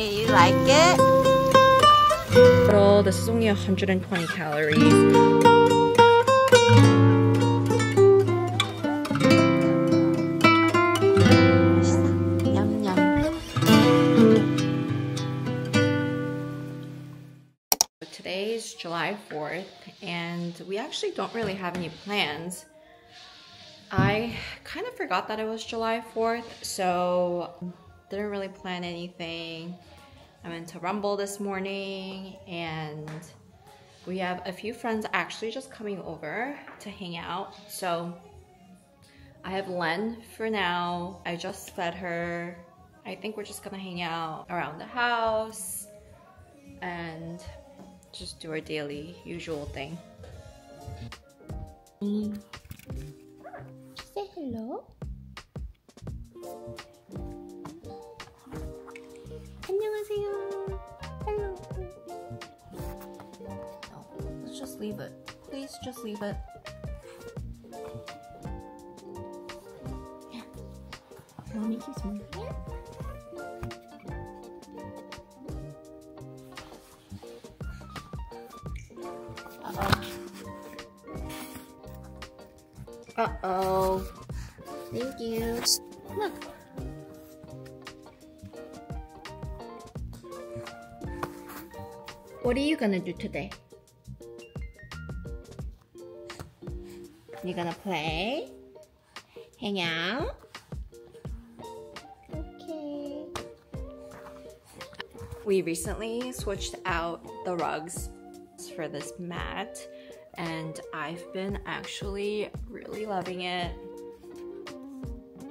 you like it? This is only 120 calories. Today's July 4th and we actually don't really have any plans. I kind of forgot that it was July 4th, so didn't really plan anything. I went to Rumble this morning and we have a few friends actually just coming over to hang out. So I have Len for now. I just fed her. I think we're just gonna hang out around the house and just do our daily usual thing. Say hello. 안녕하세요. Hello. No, let's just leave it. Please just leave it. Mommy kiss me. Uh-oh. Thank you. Look. What are you gonna do today? You're gonna play? Hang out? Okay. We recently switched out the rugs for this mat and I've been actually really loving it.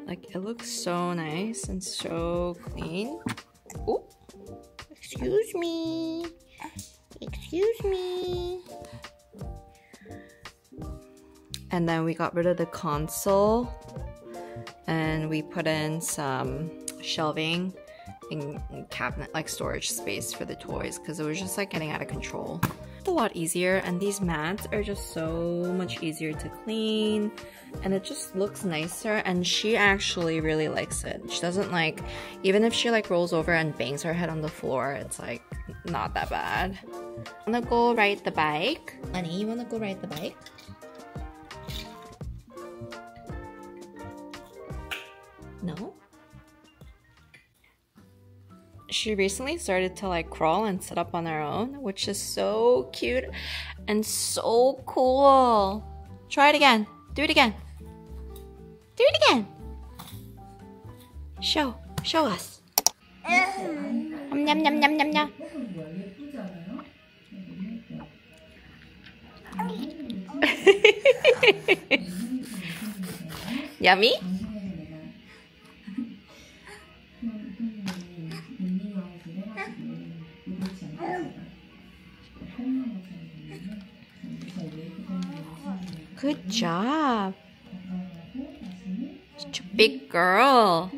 Like it looks so nice and so clean. Oh, excuse me. Excuse me. And then we got rid of the console and we put in some shelving and cabinet like storage space for the toys because it was just like getting out of control. A lot easier and these mats are just so much easier to clean and it just looks nicer and she actually really likes it. She doesn't like even if she like rolls over and bangs her head on the floor, it's like not that bad. Wanna go ride the bike? Honey, you wanna go ride the bike? No? She recently started to like crawl and sit up on her own, which is so cute and so cool. Try it again. Do it again. Do it again. Show. Show us. Um, yum, yum, yum, yum, yum. Yummy? Good job. Such a big girl.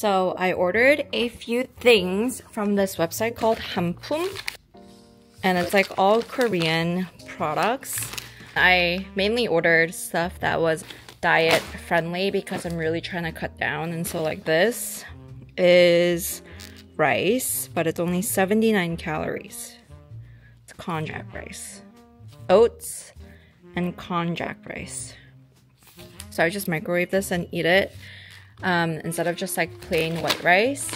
So I ordered a few things from this website called Hanpoom. And it's like all Korean products. I mainly ordered stuff that was diet friendly because I'm really trying to cut down. And so like this is rice, but it's only 79 calories. It's konjac rice. Oats and konjac rice. So I just microwave this and eat it um, instead of just like plain white rice.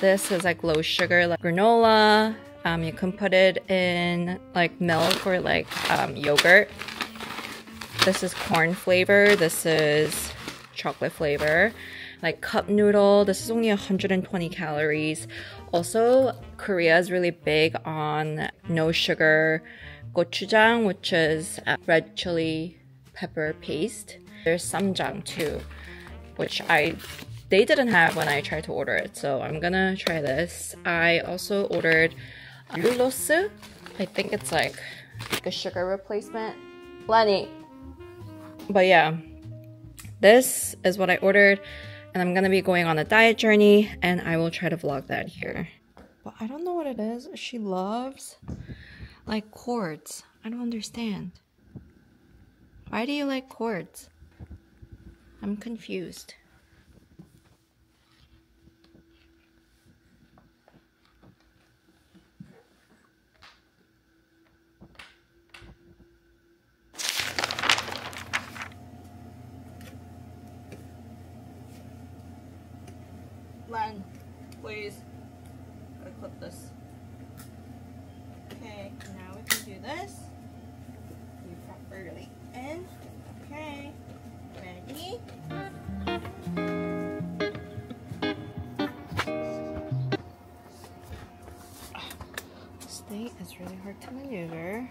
This is like low sugar, like granola. Um, you can put it in like milk or like um, yogurt. This is corn flavor. This is chocolate flavor. Like cup noodle, this is only 120 calories. Also, Korea is really big on no sugar gochujang, which is red chili pepper paste. There's ssamjang too, which I they didn't have when I tried to order it. So I'm gonna try this. I also ordered glucose. I think it's like, like a sugar replacement. Lenny. But yeah, this is what I ordered and I'm gonna be going on a diet journey and I will try to vlog that here. But I don't know what it is. She loves like cords. I don't understand. Why do you like cords? I'm confused. Len, please. Gotta clip this. Is really hard to maneuver.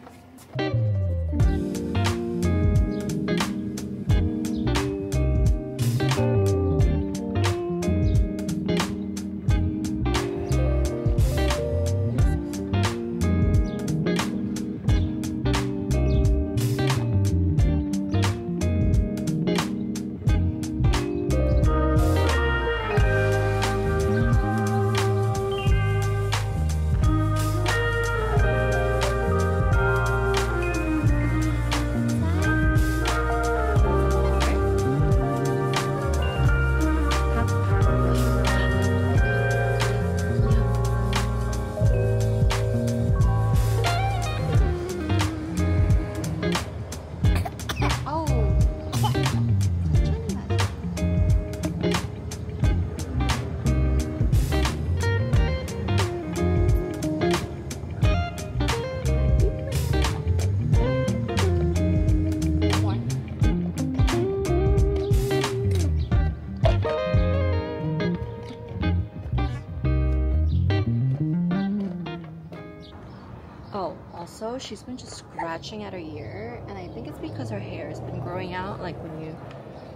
Oh, also, she's been just scratching at her ear, and I think it's because her hair has been growing out. Like when you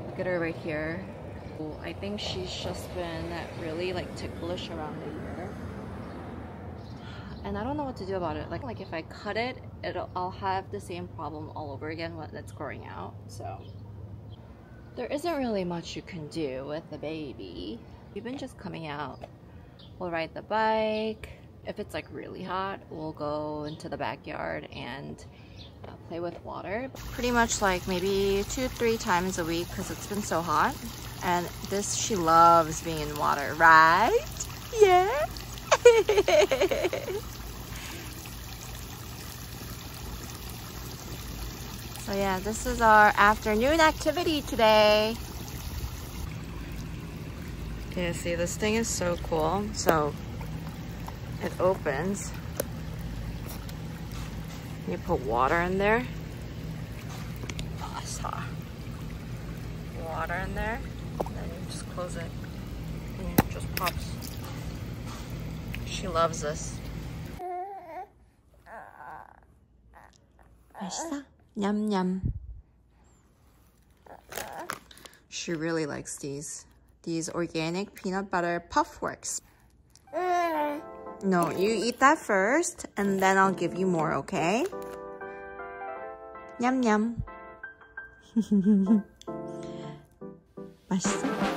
look at her right here, I think she's just been really like ticklish around the ear, and I don't know what to do about it. Like, like if I cut it, it'll I'll have the same problem all over again when it's growing out. So there isn't really much you can do with the baby. We've been just coming out. We'll ride the bike if it's like really hot, we'll go into the backyard and uh, play with water. Pretty much like maybe two, three times a week because it's been so hot. And this, she loves being in water, right? Yeah. so yeah, this is our afternoon activity today. Yeah, see, this thing is so cool. So it opens. You put water in there. Water in there. And then you just close it. And it just pops. She loves this. Yum yum. She really likes these. These organic peanut butter Puffworks. No, you eat that first, and then I'll give you more, okay? Yum yum. 맛있어?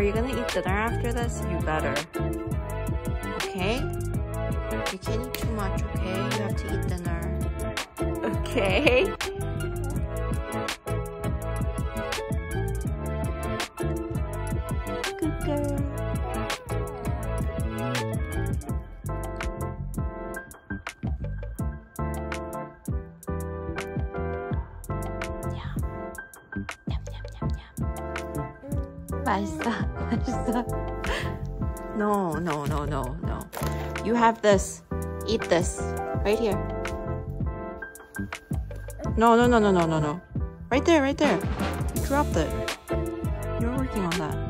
Are you gonna eat dinner after this? You better. Okay? You can't eat too much, okay? You have to eat dinner. Okay? Good girl. 맛있어. No, no, no, no, no. You have this. Eat this. Right here. No, no, no, no, no, no, no. Right there, right there. You dropped it. You're working on that.